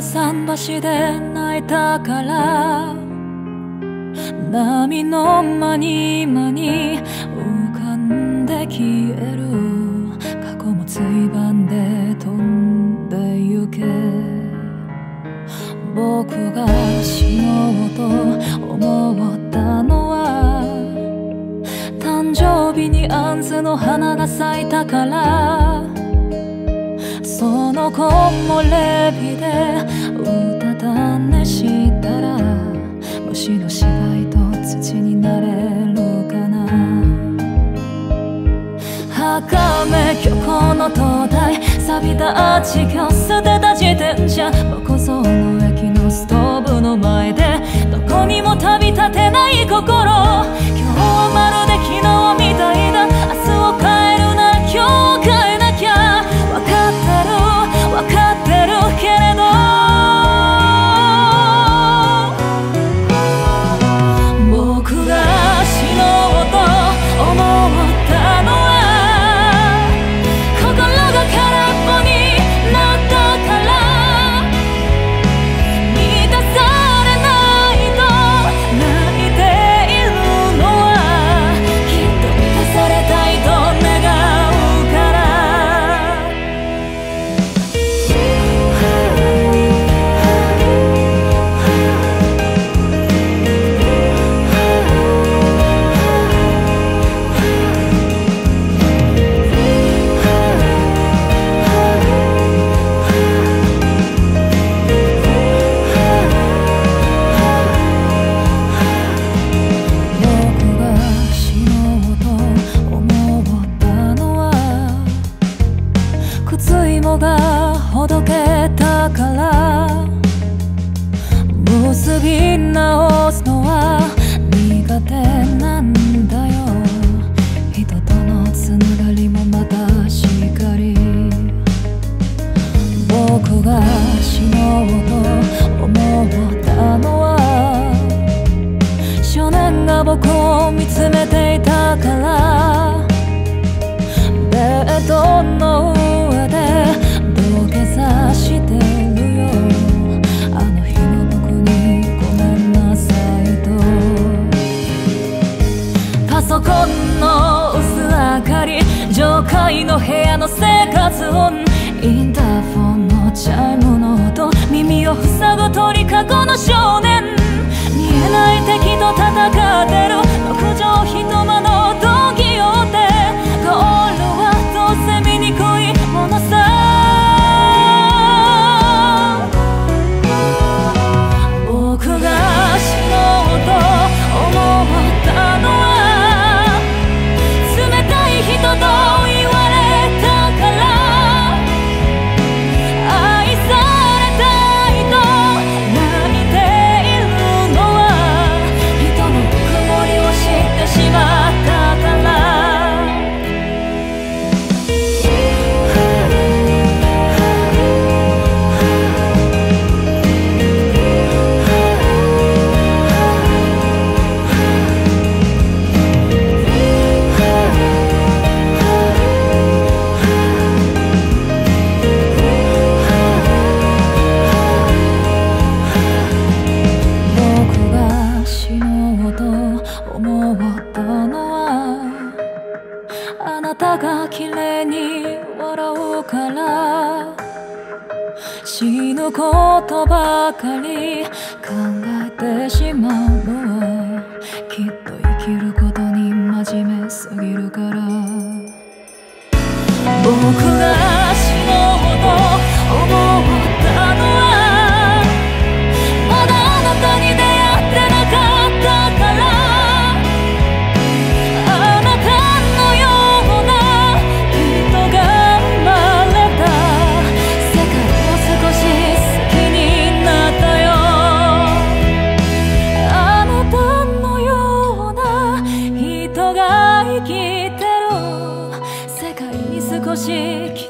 桟橋で泣いたから波の間に間に浮かんで消える過去もついばんで飛んでゆけ。僕が死のうと思ったのは誕生日にアンズの花が咲いたからその子もレビでうたた寝したら虫の死骸と土になれるかな。墓め虚構の灯台錆びた地球捨てた自転車木造の駅のストーブの前でどこにも旅立てない心。今日まるから。結び直すのは苦手なんだよ。人とのつながりもまたしっかり。僕が死のうと思ったのは少年が僕を見つめていたから。In Intern 綺麗に笑うから。死ぬことばかり考えてしまうのはきっと生きることに真面目すぎるから。僕生き